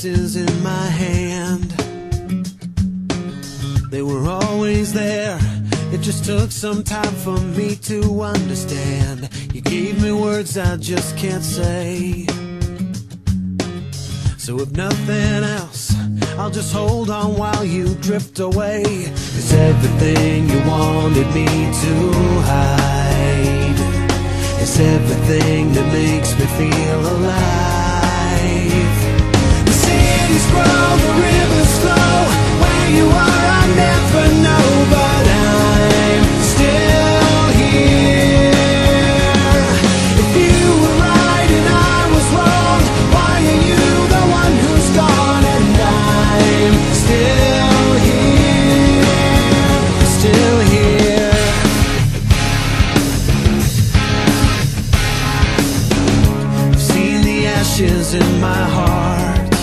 pieces in my hand. They were always there. It just took some time for me to understand. You gave me words I just can't say. So if nothing else, I'll just hold on while you drift away. Cause everything you wanted me to hide is everything that makes me feel alive. Ashes in my heart.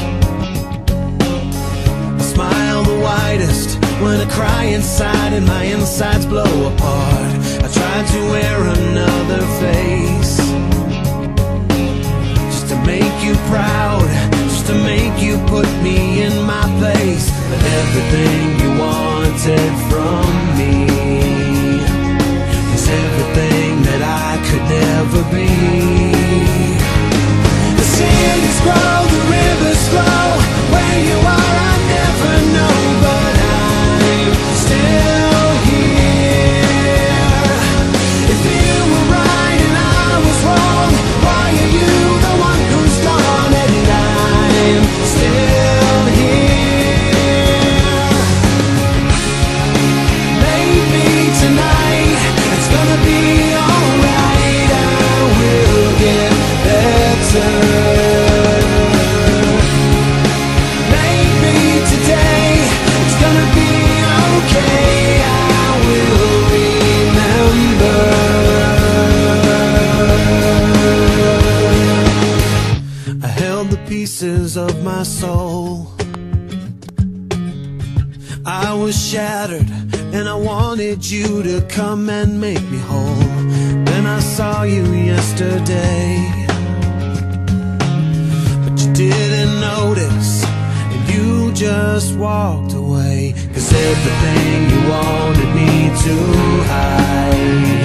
I smile the widest when I cry inside and my insides blow apart. I try to wear another face just to make you proud, just to make you put me in my place. But everything you wanted from of my soul. I was shattered and I wanted you to come and make me whole. Then I saw you yesterday, but you didn't notice and you just walked away. Cause everything you wanted me to hide